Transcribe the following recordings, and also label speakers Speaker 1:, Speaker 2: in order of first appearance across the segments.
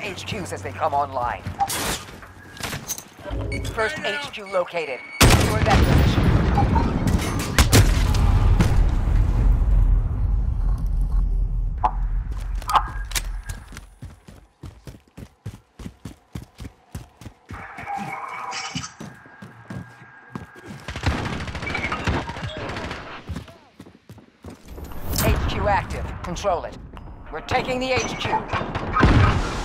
Speaker 1: HQs as they come online. First HQ located. Secure that position. HQ active. Control it. We're taking the HQ.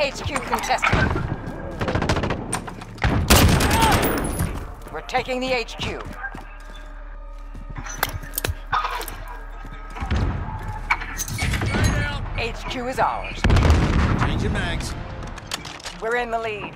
Speaker 1: HQ contested. We're taking the HQ. HQ is ours.
Speaker 2: Changing mags.
Speaker 1: We're in the lead.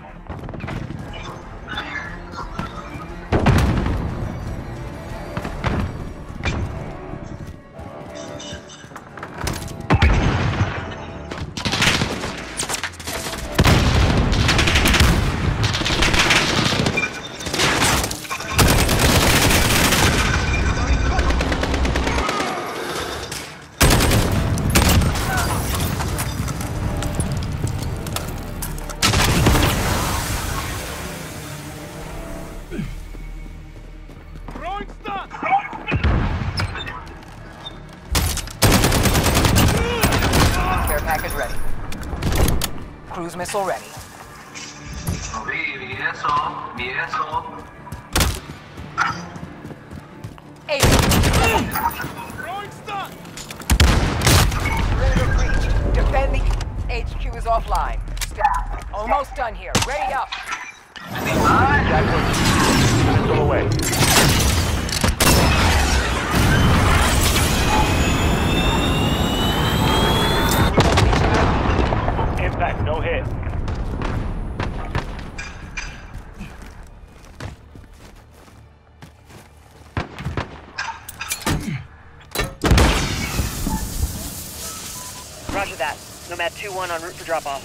Speaker 1: Ready to breach. Defend the HQ is offline. St- Almost done here. Ready up.
Speaker 3: Missile away.
Speaker 4: Nomad 2-1 en route for drop-off.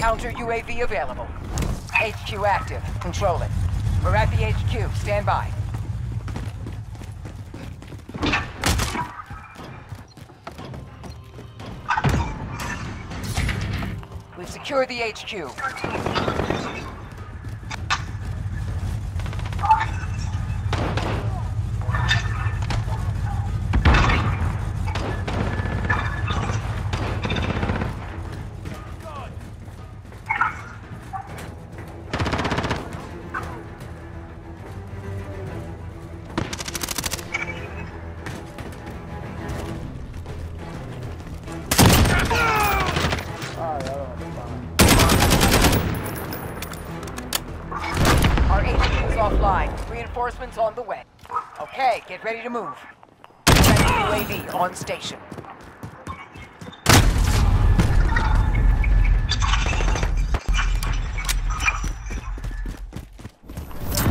Speaker 1: Counter UAV available. HQ active. Control it. We're at the HQ. Stand by. We've secured the HQ. Ready to move. UAV on station.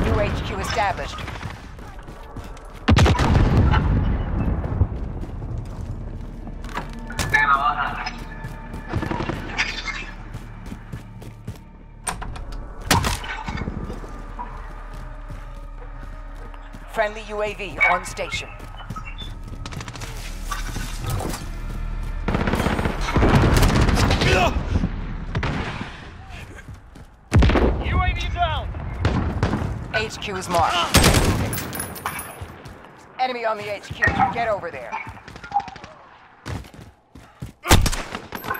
Speaker 1: New HQ established. Friendly UAV on station.
Speaker 2: UAV down.
Speaker 1: HQ is marked. Enemy on the HQ. Get over there.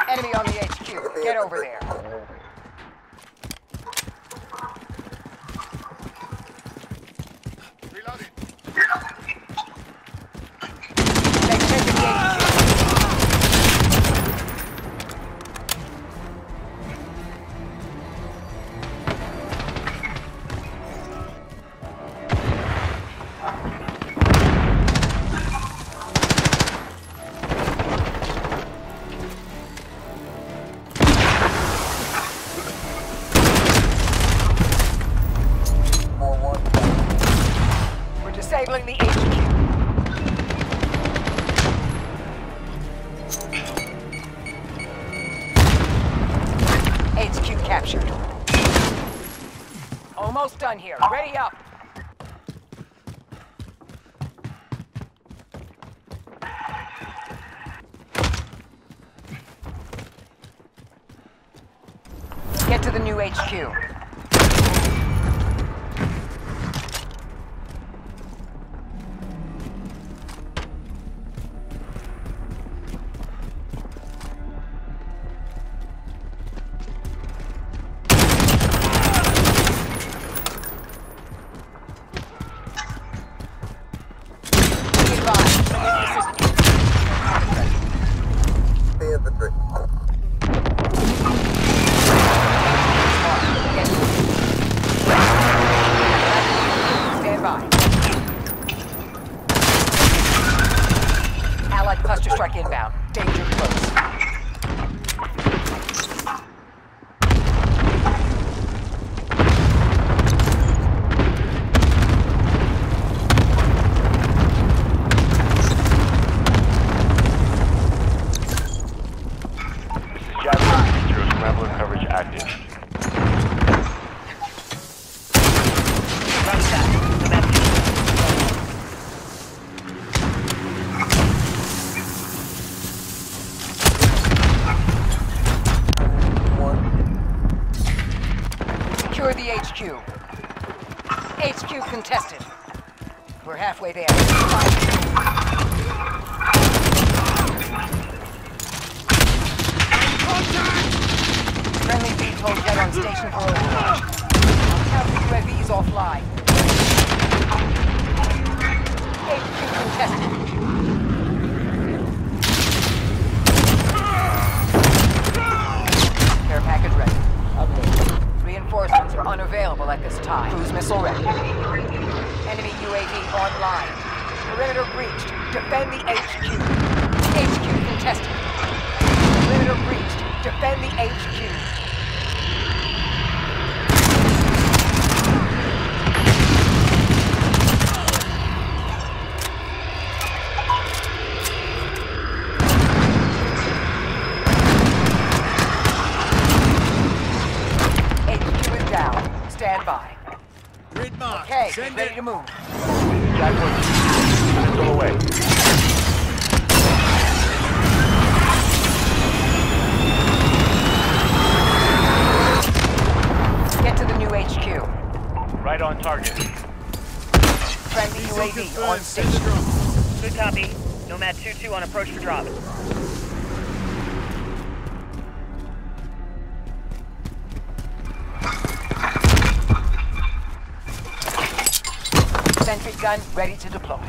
Speaker 1: Enemy on the HQ. Get over there. Almost done here. Ready up. Get to the new HQ. Time. Cruise missile ready. Enemy UAV online. Perimeter breached. Defend the HQ. HQ contested. Perimeter breached. Defend the HQ. HQ is down. Stand by.
Speaker 2: Grid mark.
Speaker 1: Okay,
Speaker 2: Send
Speaker 1: ready
Speaker 2: it.
Speaker 1: move.
Speaker 3: Jasper, missile away.
Speaker 1: Get to the new HQ.
Speaker 3: Right on target.
Speaker 1: Friendly
Speaker 2: Diesel
Speaker 1: UAV on
Speaker 2: confirmed. Send the
Speaker 1: station.
Speaker 2: drone.
Speaker 4: Good copy. Nomad 2-2 on approach for drop.
Speaker 1: Gun ready to deploy.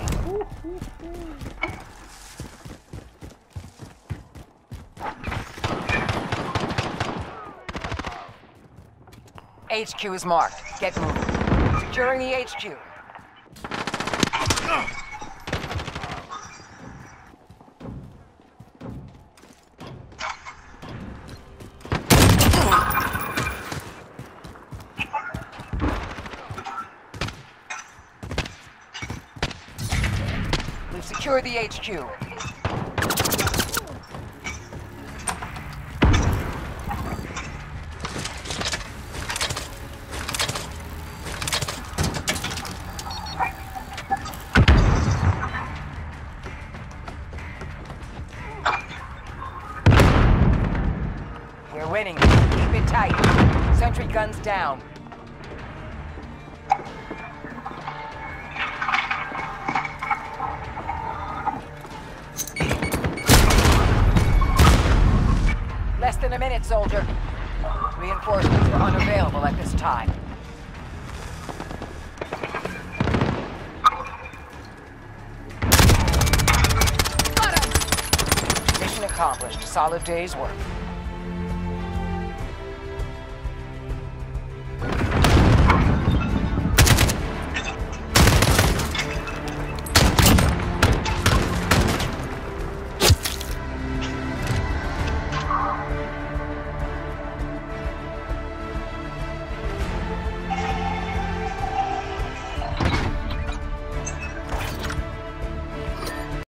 Speaker 1: HQ is marked. Get moving. Securing the HQ. We've the HQ. We're winning. Keep it tight. Sentry guns down. A minute, soldier. Reinforcements are unavailable at this time. Mission accomplished. Solid day's work.